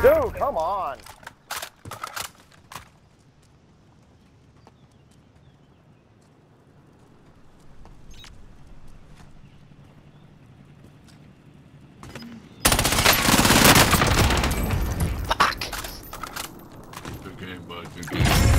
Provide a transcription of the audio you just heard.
Dude, come on. Fuck. Good game, bud. Good game.